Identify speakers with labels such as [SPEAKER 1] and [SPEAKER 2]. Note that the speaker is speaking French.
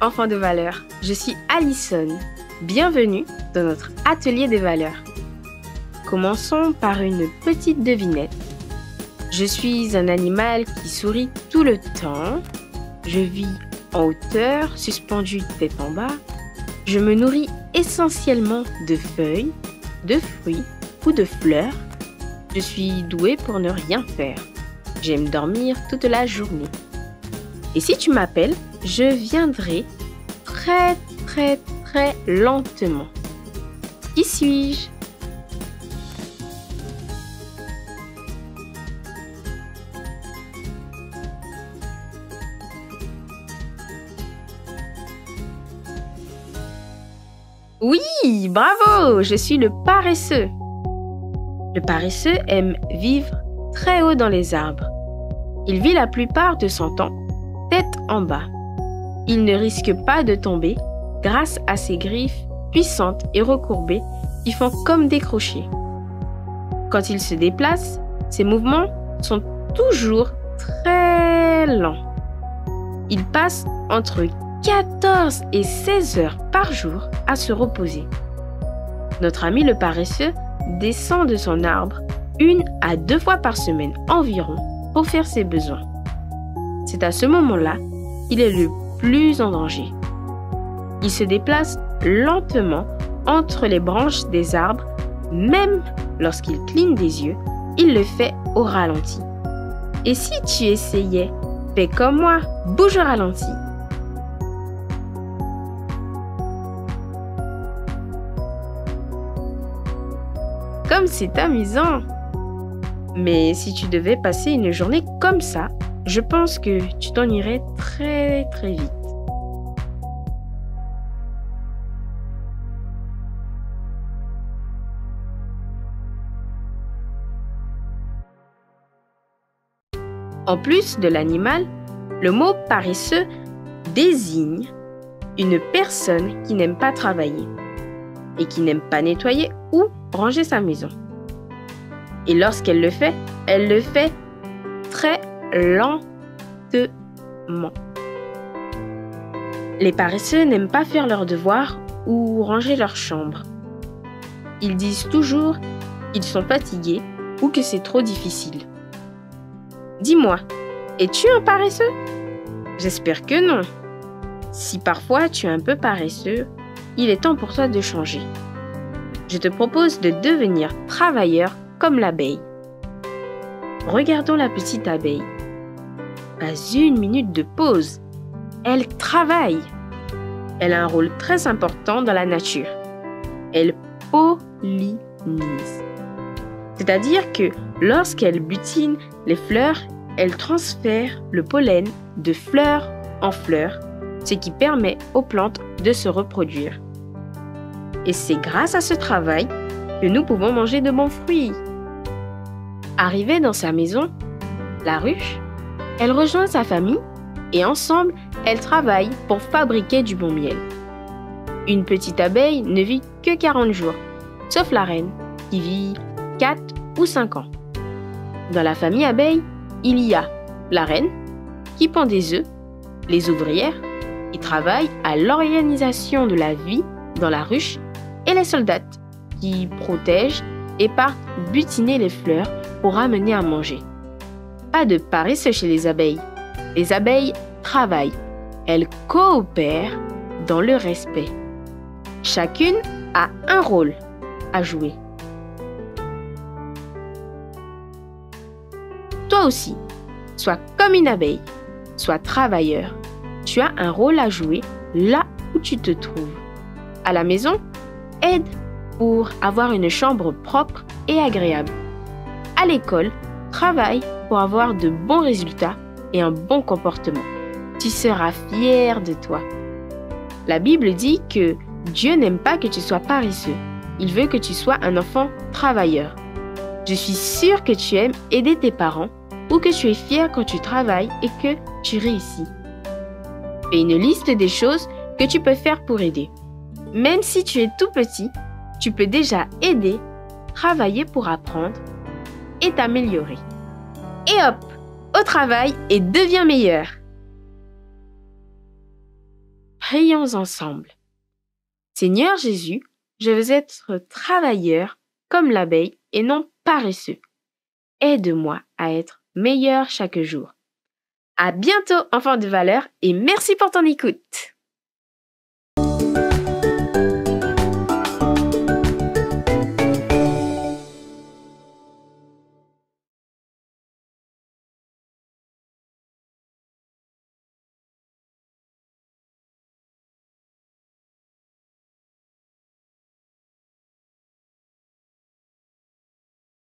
[SPEAKER 1] enfants de valeur, je suis Alison. Bienvenue dans notre atelier des valeurs. Commençons par une petite devinette. Je suis un animal qui sourit tout le temps. Je vis en hauteur, suspendu tête en bas. Je me nourris essentiellement de feuilles, de fruits ou de fleurs. Je suis doué pour ne rien faire. J'aime dormir toute la journée. Et si tu m'appelles, je viendrai très très très lentement. Qui suis-je? Oui, bravo, je suis le paresseux. Le paresseux aime vivre très haut dans les arbres. Il vit la plupart de son temps tête en bas. Il ne risque pas de tomber grâce à ses griffes puissantes et recourbées qui font comme des crochets. Quand il se déplace, ses mouvements sont toujours très lents. Il passe entre 14 et 16 heures par jour à se reposer. Notre ami le paresseux descend de son arbre une à deux fois par semaine environ pour faire ses besoins. C'est à ce moment-là qu'il est le plus en danger. Il se déplace lentement entre les branches des arbres, même lorsqu'il cligne des yeux, il le fait au ralenti. Et si tu essayais, fais comme moi, bouge au ralenti. Comme c'est amusant. Mais si tu devais passer une journée comme ça, je pense que tu t'en irais très très vite. En plus de l'animal, le mot paresseux désigne une personne qui n'aime pas travailler et qui n'aime pas nettoyer ou ranger sa maison. Et lorsqu'elle le fait, elle le fait très lentement. Les paresseux n'aiment pas faire leurs devoirs ou ranger leur chambre. Ils disent toujours qu'ils sont fatigués ou que c'est trop difficile. Dis-moi, es-tu un paresseux? J'espère que non. Si parfois tu es un peu paresseux, il est temps pour toi de changer. Je te propose de devenir travailleur comme l'abeille. Regardons la petite abeille. Pas une minute de pause. Elle travaille. Elle a un rôle très important dans la nature. Elle pollinise. C'est-à-dire que lorsqu'elle butine les fleurs, elle transfère le pollen de fleur en fleur, ce qui permet aux plantes de se reproduire. Et c'est grâce à ce travail que nous pouvons manger de bons fruits. Arrivée dans sa maison, la ruche, elle rejoint sa famille et ensemble, elles travaillent pour fabriquer du bon miel. Une petite abeille ne vit que 40 jours, sauf la reine, qui vit 4 ou 5 ans. Dans la famille abeille, il y a la reine, qui pond des œufs, les ouvrières, qui travaillent à l'organisation de la vie dans la ruche, et les soldats, qui protègent et partent butiner les fleurs pour ramener à manger. Pas de paresse chez les abeilles. Les abeilles travaillent. Elles coopèrent dans le respect. Chacune a un rôle à jouer. Toi aussi, sois comme une abeille, sois travailleur. Tu as un rôle à jouer là où tu te trouves. À la maison, aide pour avoir une chambre propre et agréable à l'école, travaille pour avoir de bons résultats et un bon comportement. Tu seras fier de toi. La Bible dit que Dieu n'aime pas que tu sois paresseux. Il veut que tu sois un enfant travailleur. Je suis sûre que tu aimes aider tes parents ou que tu es fier quand tu travailles et que tu réussis. Fais une liste des choses que tu peux faire pour aider. Même si tu es tout petit, tu peux déjà aider, travailler pour apprendre et t'améliorer. Et hop, au travail et deviens meilleur. Prions ensemble. Seigneur Jésus, je veux être travailleur comme l'abeille et non paresseux. Aide-moi à être meilleur chaque jour. À bientôt, enfant de valeur, et merci pour ton écoute.